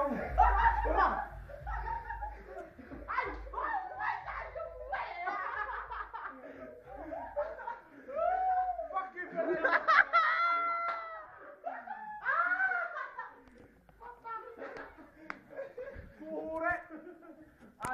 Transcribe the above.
Oh.